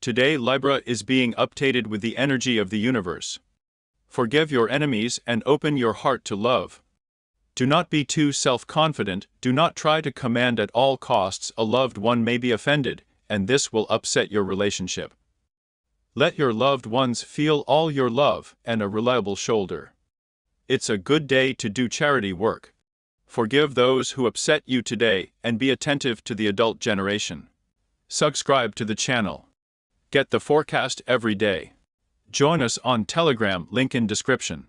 Today Libra is being updated with the energy of the universe. Forgive your enemies and open your heart to love. Do not be too self confident, do not try to command at all costs, a loved one may be offended, and this will upset your relationship. Let your loved ones feel all your love and a reliable shoulder. It's a good day to do charity work. Forgive those who upset you today and be attentive to the adult generation. Subscribe to the channel. Get the forecast every day. Join us on Telegram, link in description.